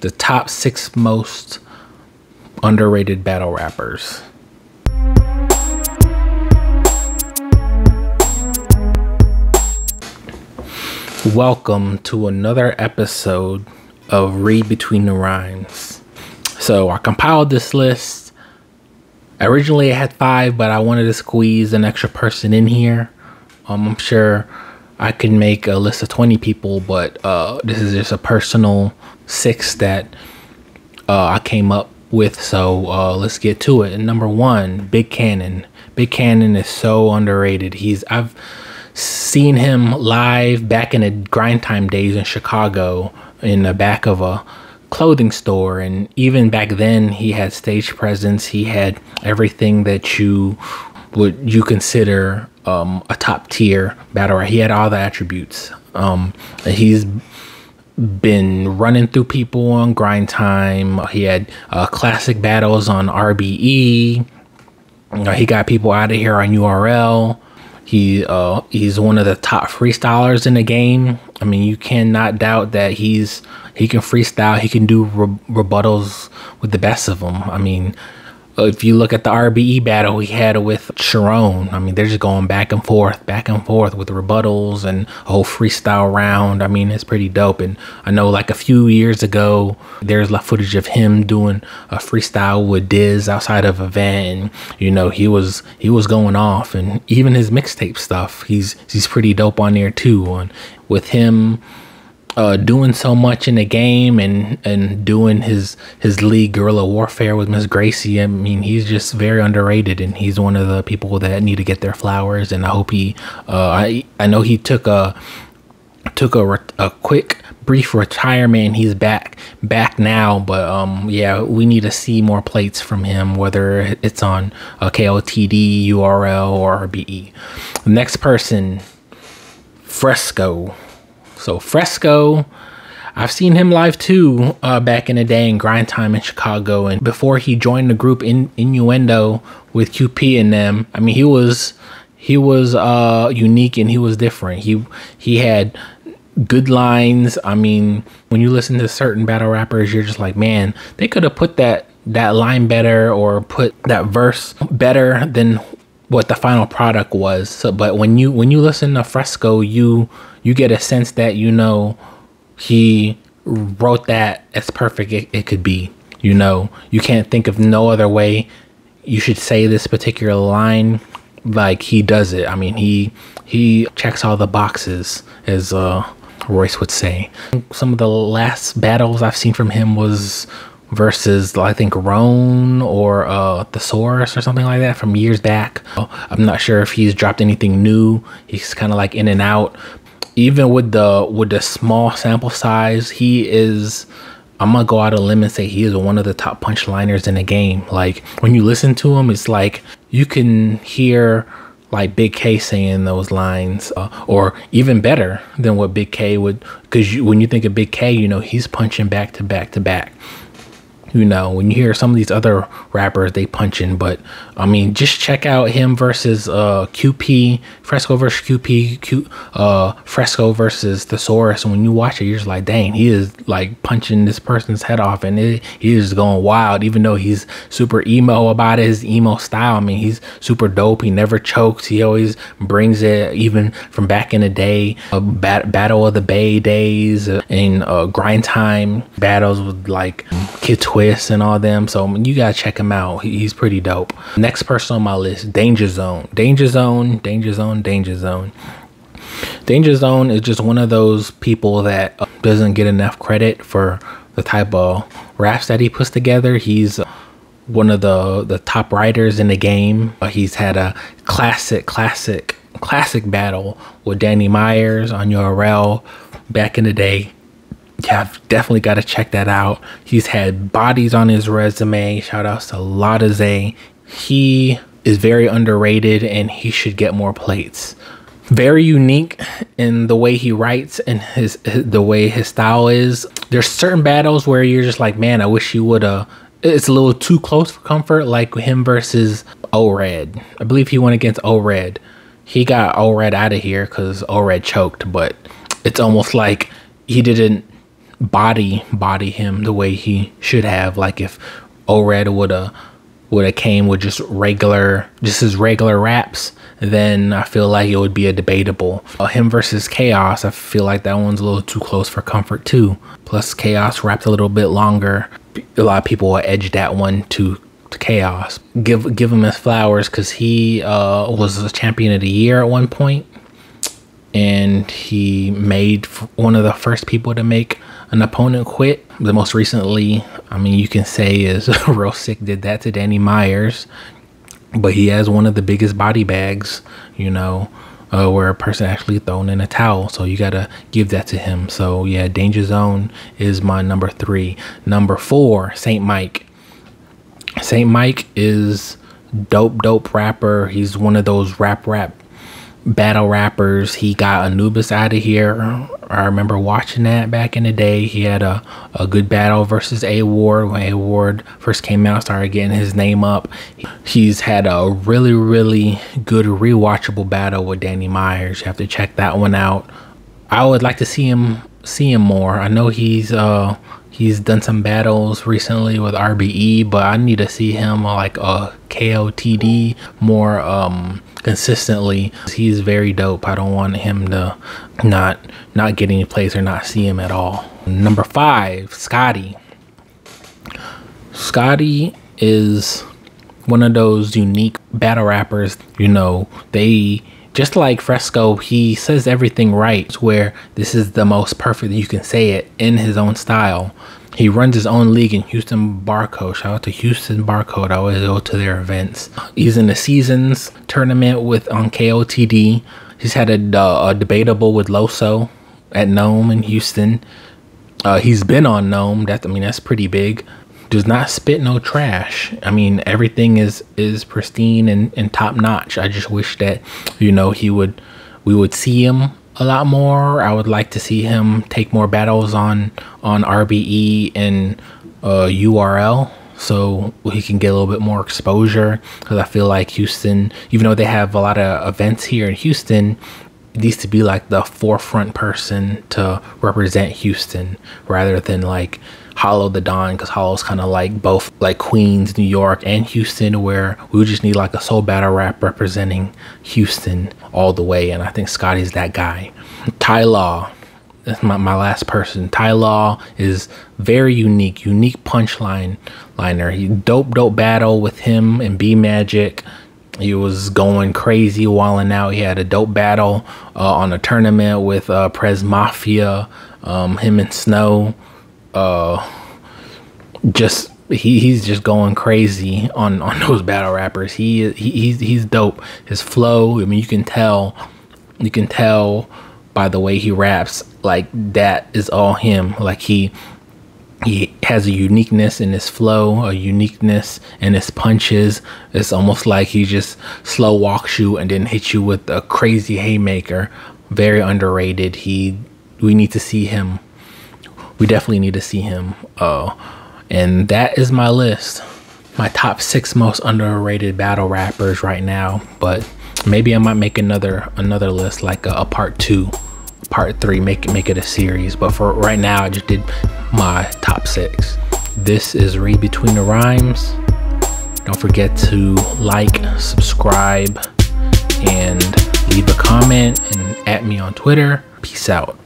the top six most underrated battle rappers. Welcome to another episode of Read Between the Rhymes. So I compiled this list. Originally I had five, but I wanted to squeeze an extra person in here. Um, I'm sure I can make a list of 20 people, but uh, this is just a personal six that uh, I came up with. So uh, let's get to it. And number one, Big Cannon. Big Cannon is so underrated. He's I've seen him live back in the grind time days in Chicago in the back of a clothing store and even back then he had stage presence he had everything that you would you consider um, a top tier battle he had all the attributes um, he's been running through people on grind time he had uh, classic battles on rbe uh, he got people out of here on url he uh, he's one of the top freestylers in the game. I mean, you cannot doubt that he's he can freestyle. He can do re- rebuttals with the best of them. I mean, if you look at the RBE battle he had with Sharon, I mean, they're just going back and forth, back and forth with rebuttals and a whole freestyle round. I mean, it's pretty dope. And I know like a few years ago, there's like footage of him doing a freestyle with Diz outside of event, and you know he was he was going off, and even his mixtape stuff, he's he's pretty dope on there too. On with him uh, doing so much in the game and and doing his his league guerrilla warfare with Miss Gracie. I mean, he's just very underrated, and he's one of the people that need to get their flowers. And I hope he, uh, I I know he took a took a a quick brief retirement. He's back back now, but um yeah, we need to see more plates from him, whether it's on a KOTD, URL, or RBE. Next person, Fresco. So Fresco, I've seen him live too uh, back in the day in grind time in Chicago, and before he joined the group in Innuendo with QP and them. I mean, he was he was uh, unique and he was different. He he had good lines. I mean, when you listen to certain battle rappers, you're just like, man, they could have put that that line better or put that verse better than what the final product was. So, but when you when you listen to Fresco, you you get a sense that you know he wrote that as perfect it, it could be. You know, you can't think of no other way you should say this particular line like he does it. I mean, he he checks all the boxes as uh Royce would say. Some of the last battles I've seen from him was versus I think Roan or uh Thesaurus or something like that from years back. I'm not sure if he's dropped anything new. He's kind of like in and out, even with the with the small sample size, he is I'm gonna go out on a limb and say he is one of the top punchliners in the game. Like when you listen to him, it's like you can hear like Big K saying those lines, uh, or even better than what Big K would. Because when you think of Big K, you know he's punching back to back to back you know when you hear some of these other rappers they punching but i mean just check out him versus uh qp fresco versus qp Q, uh fresco versus thesaurus. And when you watch it you're just like dang he is like punching this person's head off. And it, he is going wild even though he's super emo about his emo style. I mean he's super dope. He never chokes. He always brings it even from back in the day uh, bat- battle of the bay days uh, and uh, grind time battles with like kid Twist And all them. So you gotta check him out. He's pretty dope. Next person on my list, Danger Zone. Danger Zone, Danger Zone, Danger Zone. Danger Zone is just one of those people that uh, doesn't get enough credit for the type of raps that he puts together. He's uh, one of the the top writers in the game. Uh, he's had a classic, classic, classic battle with Danny Myers on URL back in the day I've definitely got to check that out. He's had bodies on his resume. Shout outs to Lotta Zay. He is very underrated and he should get more plates. Very unique in the way he writes and his, his the way his style is. There's certain battles where you're just like, man, I wish you would have. It's a little too close for comfort, like him versus O-Red. I believe he went against O-Red. He got O-Red out of here because O-Red choked, but it's almost like he didn't body body him the way he should have. Like if O-Red would have would have came with just regular, just his regular raps, then I feel like it would be a debatable. Uh, him versus Chaos, I feel like that one's a little too close for comfort too. Plus Chaos rapped a little bit longer. A lot of people will edge that one to, to Chaos. Give give him his flowers because he uh, was a champion of the year at one point, and he made one of the first people to make an opponent quit. The most recently, I mean, you can say is real sick did that to Danny Myers, but he has one of the biggest body bags, you know, uh, where a person actually thrown in a towel. So you gotta give that to him. So yeah, Danger Zone is my number three. Number four, Saint Mike. Saint Mike is dope, dope rapper. He's one of those rap rap battle rappers. He got Anubis out of here. I remember watching that back in the day. He had a, a good battle versus A Ward when A Ward first came out, started getting his name up. He's had a really, really good rewatchable battle with Danny Myers. You have to check that one out. I would like to see him see him more. I know he's uh he's done some battles recently with RBE, but I need to see him like a KOTD more um consistently. He's very dope. I don't want him to not not get any place or not see him at all. Number five, Scotty. Scotty is one of those unique battle rappers. You know, they just like Fresco, he says everything right. Where this is the most perfect you can say it in his own style. He runs his own league in Houston Barcode. Shout out to Houston Barcode. I always go to their events. He's in the seasons tournament with on KOTD. He's had a, uh, a debatable with Loso at NOME in Houston. Uh, he's been on NOME. That I mean, that's pretty big. Does not spit no trash. I mean, everything is is pristine and, and top notch. I just wish that you know he would we would see him a lot more. I would like to see him take more battles on on RBE and uh, URL so he can get a little bit more exposure because I feel like Houston, even though they have a lot of events here in Houston, needs to be like the forefront person to represent Houston rather than like Hollow Da Don because Hollow's kind of like both like Queens, New York, and Houston, where we just need like a soul battle rap representing Houston all the way. And I think Scotty's that guy. Ty Law, that's my, my last person. Ty Law is very unique, unique punchline liner. He dope, dope battle with him and B Magic. He was going crazy, walling out. He had a dope battle uh, on a tournament with uh, Prez Mafia, um, him and Snow uh just he he's just going crazy on on those battle rappers. He he he's he's dope. His flow, I mean, you can tell, you can tell by the way he raps. Like that is all him. Like he he has a uniqueness in his flow, a uniqueness in his punches. It's almost like he just slow walks you and then hits you with a crazy haymaker. Very underrated. He we need to see him we definitely need to see him. Uh, and that is my list. My top six most underrated battle rappers right now. But maybe I might make another another list like a, a part two, part three. Make make it a series. But for right now, I just did my top six. This is Read Between the Rhymes. Don't forget to like, subscribe, and leave a comment and at me on Twitter. Peace out.